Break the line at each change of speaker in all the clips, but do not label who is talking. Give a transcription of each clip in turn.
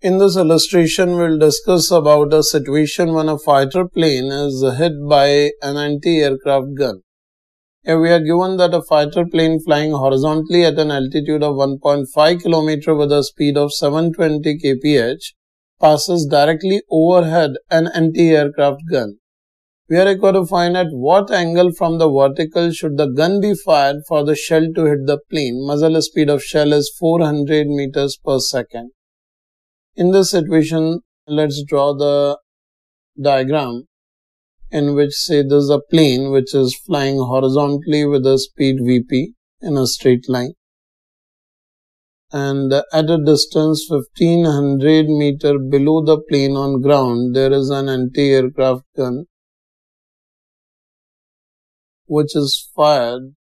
In this illustration, we'll discuss about a situation when a fighter plane is hit by an anti-aircraft gun. Here we are given that a fighter plane flying horizontally at an altitude of 1.5 km with a speed of 720 kph passes directly overhead an anti-aircraft gun. We are required to find at what angle from the vertical should the gun be fired for the shell to hit the plane. Muzzle speed of shell is 400 meters per second. In this situation, let's draw the diagram in which say there's a plane which is flying horizontally with a speed Vp in a straight line. And at a distance 1500 meter below the plane on ground, there is an anti-aircraft gun which is fired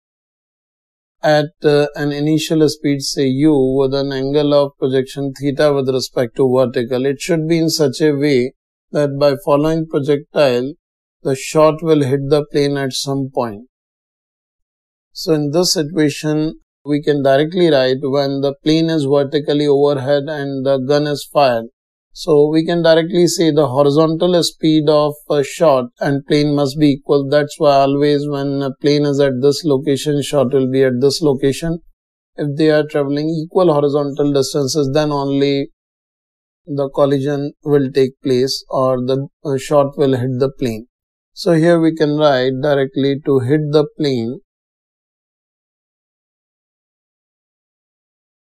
at uh, an initial speed say u with an angle of projection theta with respect to vertical. It should be in such a way that by following projectile, the shot will hit the plane at some point. So in this situation, we can directly write when the plane is vertically overhead and the gun is fired, so we can directly say the horizontal speed of a shot and plane must be equal. That's why always when a plane is at this location, shot will be at this location. If they are traveling equal horizontal distances, then only the collision will take place or the uh, shot will hit the plane. So here we can write directly to hit the plane.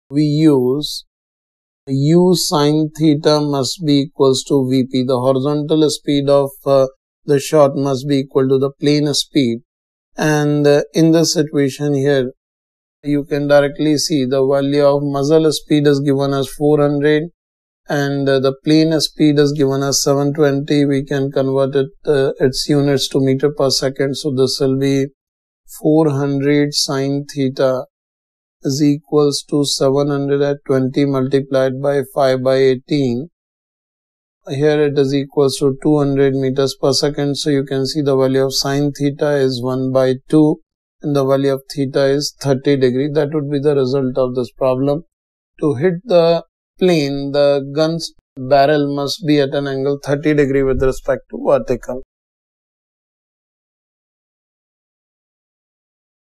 We use u sine theta must be equals to Vp. The horizontal speed of uh, the shot must be equal to the plane speed. And uh, in the situation here, you can directly see the value of muzzle speed is given as 400 and uh, the plane speed is given as 720. We can convert it uh, its units to meter per second. So this will be 400 sine theta is equals to 720 multiplied by 5 by 18 here it is equals to 200 meters per second. So you can see the value of sine theta is 1 by 2 and the value of theta is 30 degree. That would be the result of this problem. To hit the plane the gun's barrel must be at an angle 30 degree with respect to vertical